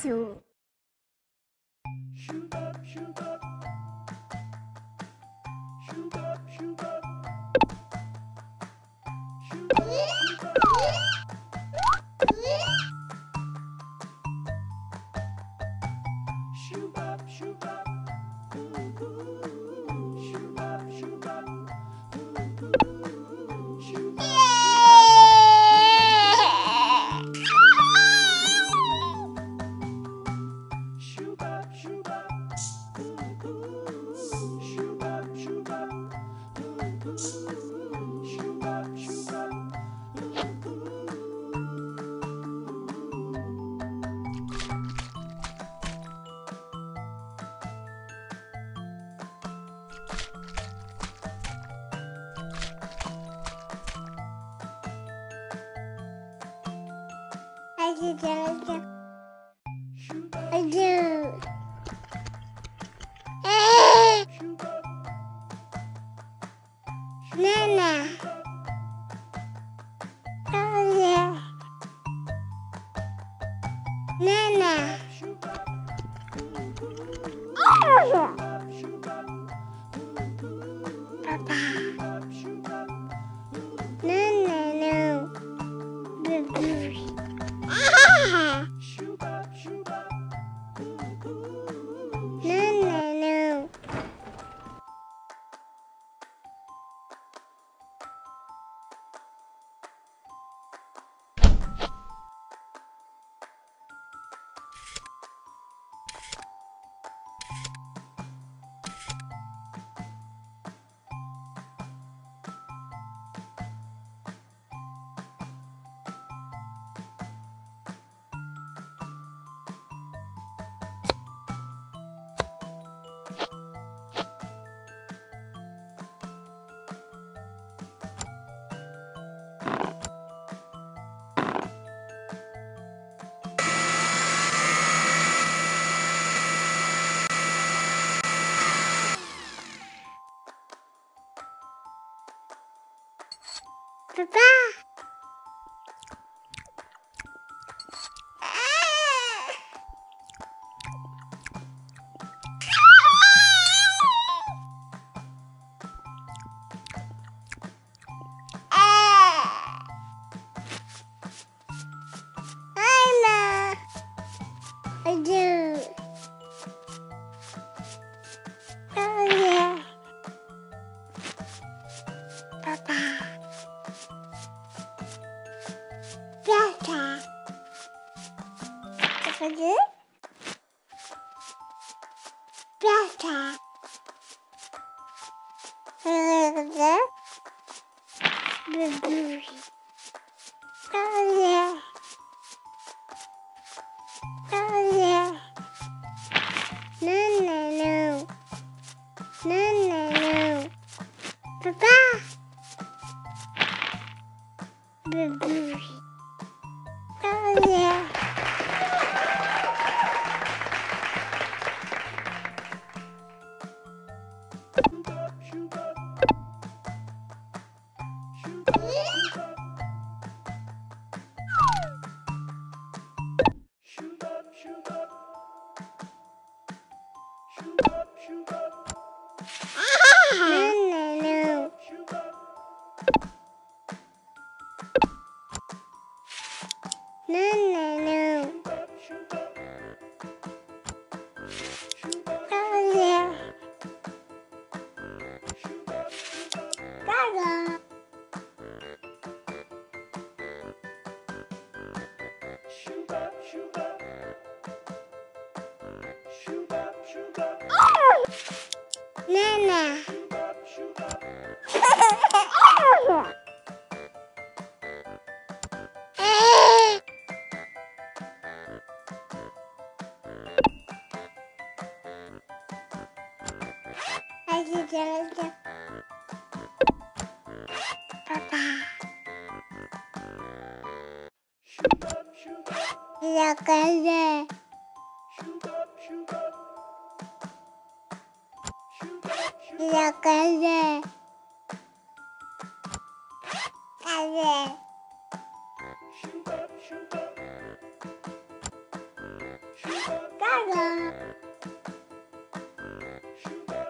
鼠。I I do. I do. Nana. Nana. Papa. Papa. I Oh, Papa. No, no, no. Oh yeah. Gaga. Papa. La calle.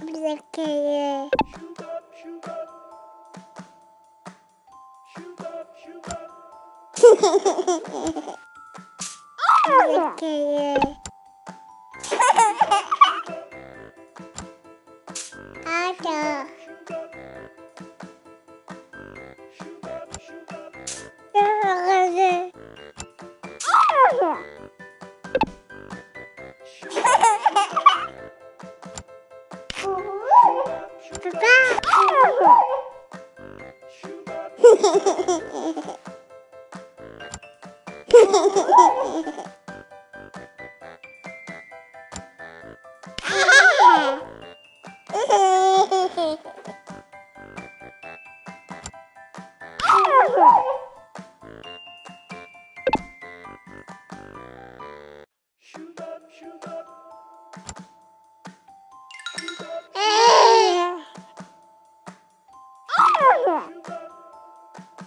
Bırakayım. Bırakayım. Shoot up, shoot up. Shoot up, shoot up. Shoot up, shoot up.